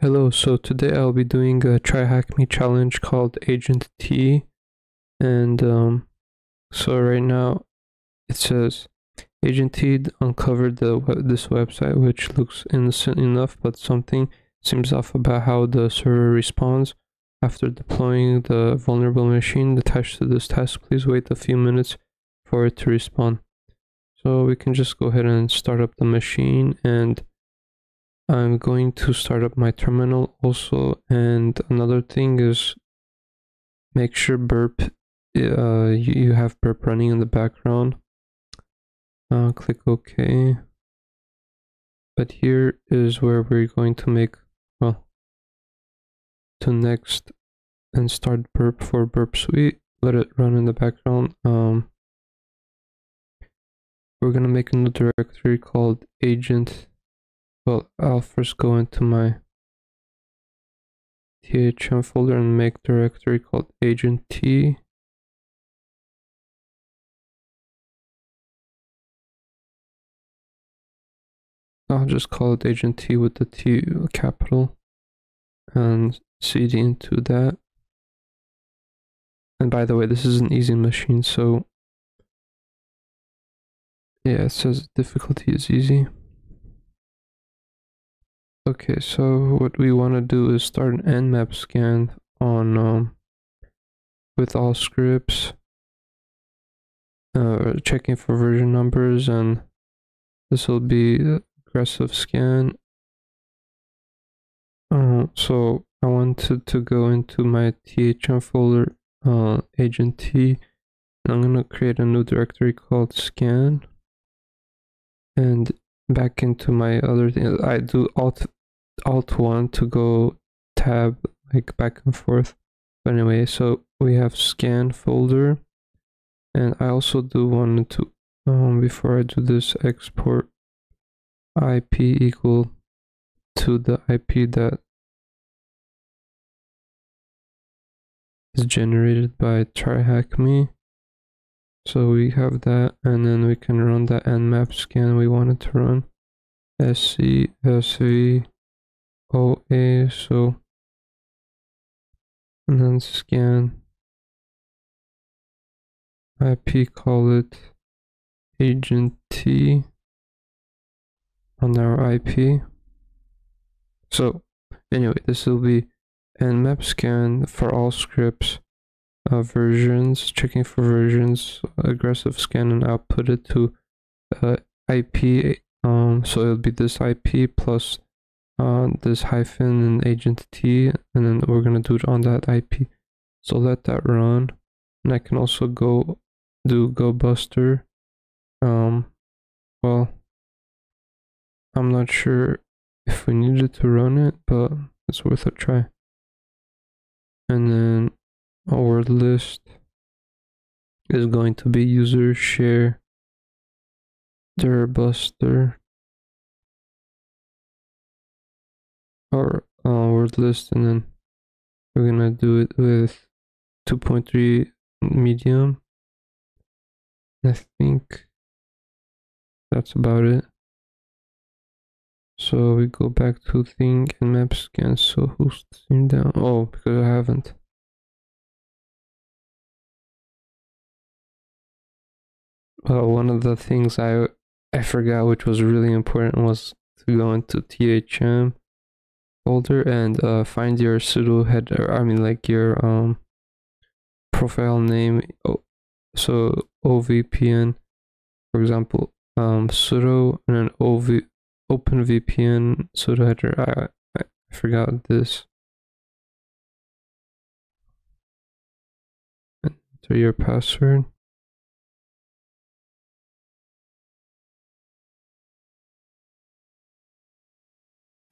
Hello, so today I'll be doing a try hack me challenge called Agent T. And um, so right now it says Agent T uncovered the this website, which looks innocent enough, but something seems off about how the server responds. After deploying the vulnerable machine attached to this task, please wait a few minutes for it to respond. So we can just go ahead and start up the machine and I'm going to start up my terminal also and another thing is make sure burp uh, you have burp running in the background. Uh, click OK. But here is where we're going to make well to next and start burp for burp suite. Let it run in the background. Um, we're gonna make a new directory called agent well, I'll first go into my THM folder and make directory called agent T. I'll just call it agent T with the T capital and cd into that. And by the way, this is an easy machine, so yeah, it says difficulty is easy. Okay, so what we want to do is start an nmap scan on um, with all scripts, uh, checking for version numbers, and this will be aggressive scan. Uh, so I wanted to go into my THM folder, uh, agent T, and I'm gonna create a new directory called scan, and back into my other thing. I do alt alt 1 to go tab like back and forth. But anyway so we have scan folder. And I also do want to um, before I do this export IP equal to the IP that is generated by tryhackme so we have that and then we can run that nmap scan we wanted to run. scSV OA so and then scan IP call it agent T. On our IP so anyway this will be nmap scan for all scripts uh, versions checking for versions aggressive scan and output it to uh, IP um so it'll be this IP plus uh, this hyphen and agent T and then we're gonna do it on that IP so let that run. And I can also go do go buster um well I'm not sure if we needed to run it but it's worth a try. And then our list is going to be user share dir buster our uh, word list and then we're gonna do it with 2.3 medium. I think that's about it. So we go back to thing and map scan so who's seen down? Oh because I haven't. Well one of the things I I forgot which was really important was to go into THM folder and uh, find your sudo header i mean like your um profile name so ovpn for example um sudo and then ov open vpn sudo header i i forgot this. Enter your password.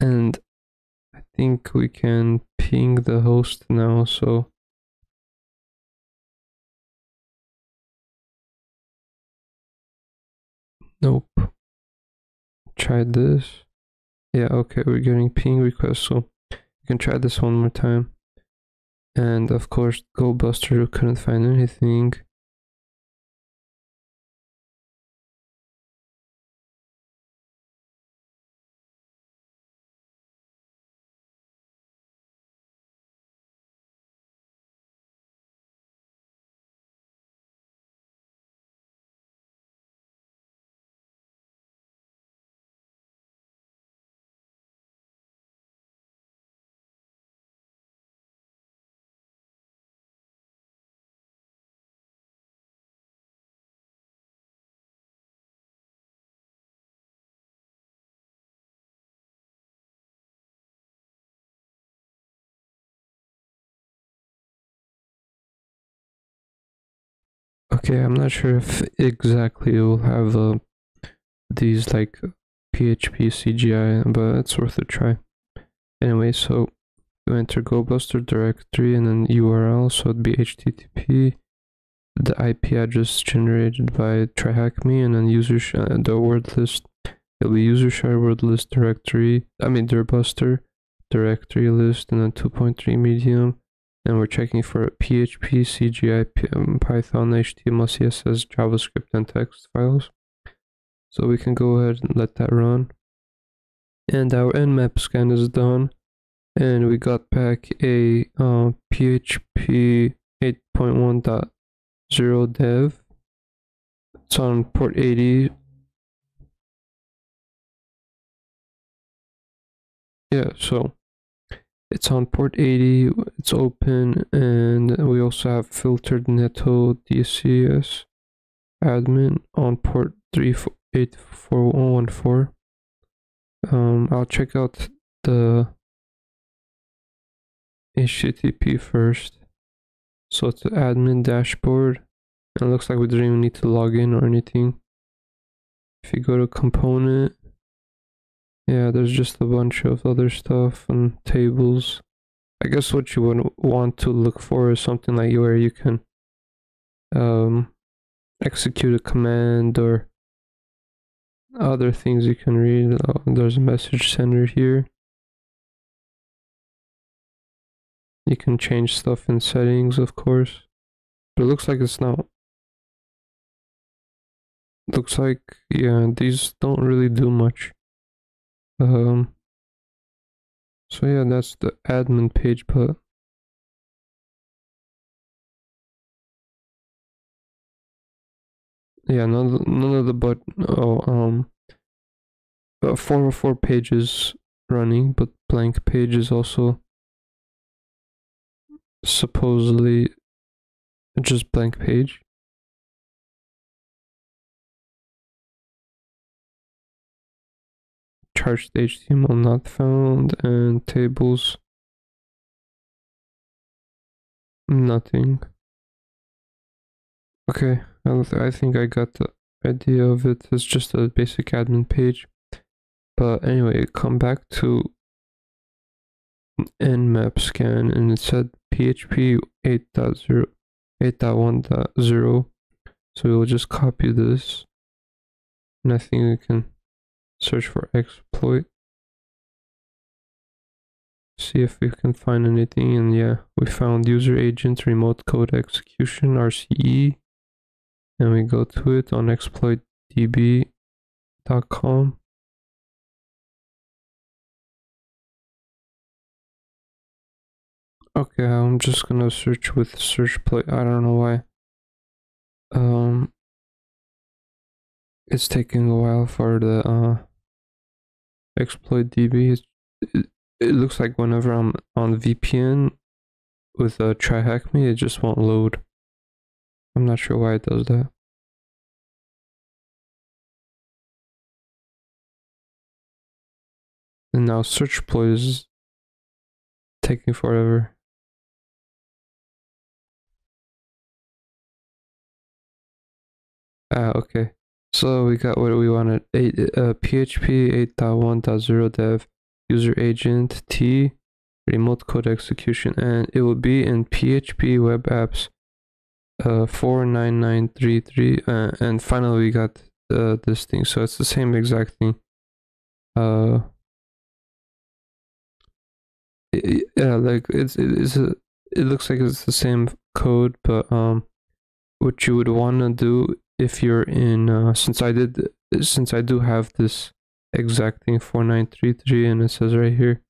And think we can ping the host now, so Nope. Try this. Yeah, okay, we're getting ping requests, so you can try this one more time. And of course, GoBuster couldn't find anything. Okay, I'm not sure if exactly will have uh, these like PHP CGI, but it's worth a try. Anyway, so you enter GoBuster directory and then URL, so it'd be HTTP, the IP address generated by TryHackMe, and then user uh, the word list. It'll be user share word list directory. I mean dirbuster directory list, and then 2.3 medium. And we're checking for PHP, CGI, um, Python, HTML, CSS, JavaScript, and text files. So we can go ahead and let that run. And our nmap scan is done. And we got back a uh, PHP 8.1.0 dev. It's on port 80. Yeah, so it's on port 80, it's open, and we also have filtered netto DCS admin on port 384114. Um, I'll check out the HTTP first. So it's the admin dashboard. And it looks like we don't even need to log in or anything. If you go to component, yeah, there's just a bunch of other stuff and tables. I guess what you would want to look for is something like where you can um, execute a command or other things you can read. Oh, there's a message center here. You can change stuff in settings, of course. But it looks like it's not. Looks like, yeah, these don't really do much. Um, so yeah, that's the admin page, but yeah, none of, none of the but oh um, uh, four or four pages running, but blank page is also supposedly just blank page. Charged HTML not found and tables nothing. Okay I think I got the idea of it. It's just a basic admin page. But anyway come back to nmap scan and it said php 8.0 8.1.0 so we'll just copy this and I think we can search for exploit. See if we can find anything and yeah we found user agent remote code execution rce and we go to it on exploitdb.com okay i'm just gonna search with search play. I don't know why. Um it's taking a while for the uh, exploit DB. It, it looks like whenever I'm on VPN with a uh, try hack me, it just won't load. I'm not sure why it does that. And now search exploit is taking forever. Ah, okay. So we got what we wanted. Eight, uh, PHP 8.1.0 dev user agent T remote code execution and it will be in PHP web apps uh 49933 uh, and finally we got uh, this thing so it's the same exact thing uh yeah like it's it's a, it looks like it's the same code but um what you would want to do if you're in uh, since I did since I do have this exact thing 4933 and it says right here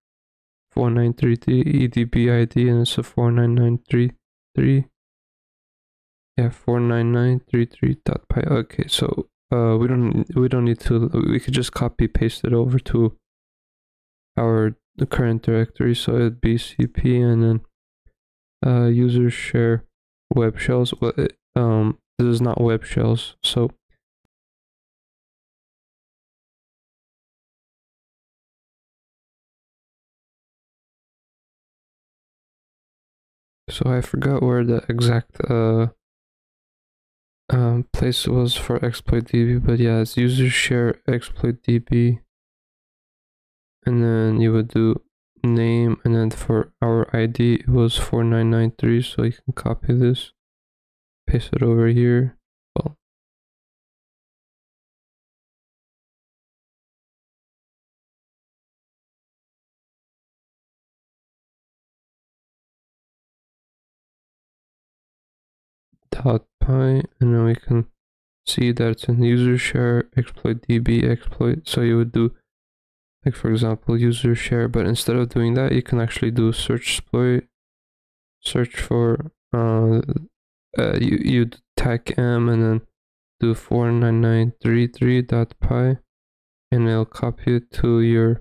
4933 EDB ID and it's a 49933 yeah 49933.py okay so uh we don't we don't need to we could just copy paste it over to our the current directory so it'd be cp and then uh user share web shells um this is not web shells, so So I forgot where the exact uh um, place was for exploit DB, but yeah, it's user share exploit DB. And then you would do name, and then for our ID, it was 4993. So you can copy this, paste it over here. Well, dot py and then we can see that it's in user share exploit db exploit so you would do like for example user share but instead of doing that you can actually do search exploit search for uh, uh you you tag m and then do 49933.py and it'll copy it to your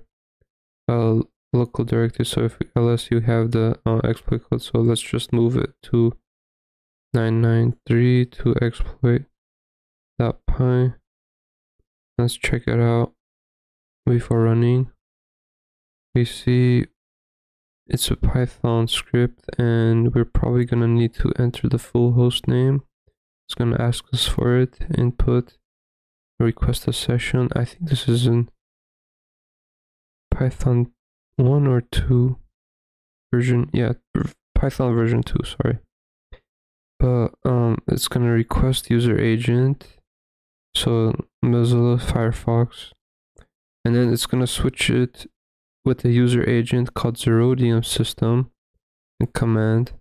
uh, local directory so if ls you have the uh, exploit code so let's just move it to 993 to exploit that py. Let's check it out before running. We see it's a Python script and we're probably gonna need to enter the full host name. It's gonna ask us for it, input, request a session. I think this is in Python 1 or 2 version. Yeah, Python version 2, sorry but um, it's gonna request user agent so Mozilla Firefox and then it's gonna switch it with a user agent called Zerodium system and command.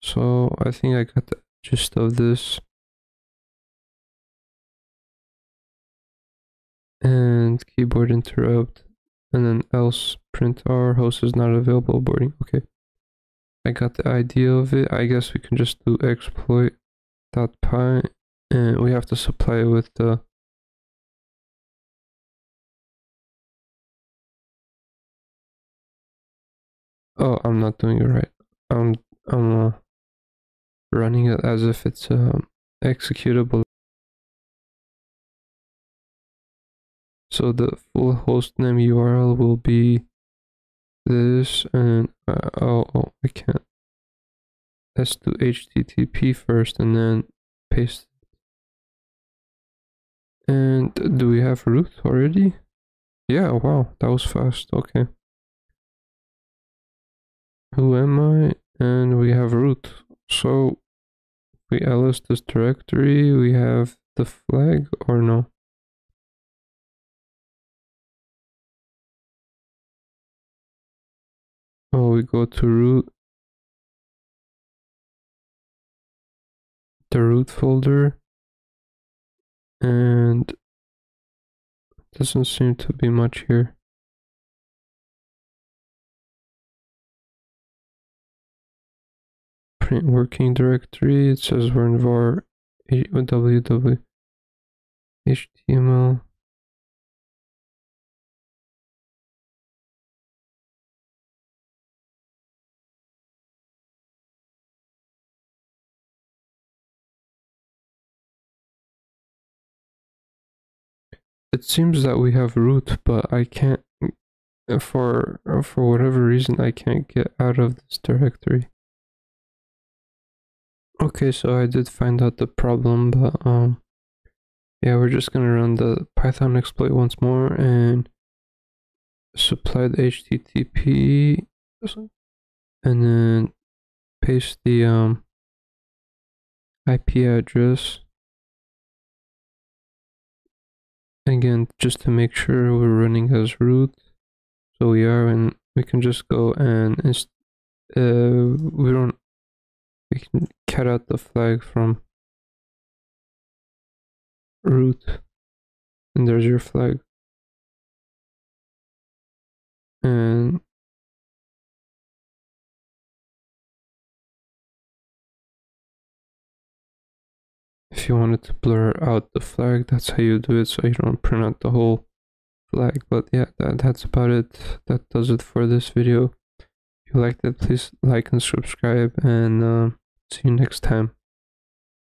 So I think I got the gist of this. And keyboard interrupt and then else print our host is not available boarding okay. I got the idea of it. I guess we can just do exploit dot py and we have to supply it with the Oh, I'm not doing it right. I'm I'm uh, running it as if it's um, executable. So the full hostname URL will be this and uh, oh, oh I can't. Let's do http first and then paste. And do we have root already? Yeah wow that was fast. Okay who am I and we have root so we ls this directory we have the flag or no Oh, we go to root. The root folder. And doesn't seem to be much here. Print working directory. It says we're in var www html it seems that we have root, but I can't, for, for whatever reason, I can't get out of this directory. Okay, so I did find out the problem, but um, yeah, we're just gonna run the Python exploit once more and supply the HTTP and then paste the um IP address. Again just to make sure we're running as root so we are and we can just go and uh, we don't we can cut out the flag from root. And there's your flag. And if you wanted to blur out the flag that's how you do it so you don't print out the whole flag. But yeah that, that's about it. That does it for this video. If you liked it please like and subscribe. And uh, see you next time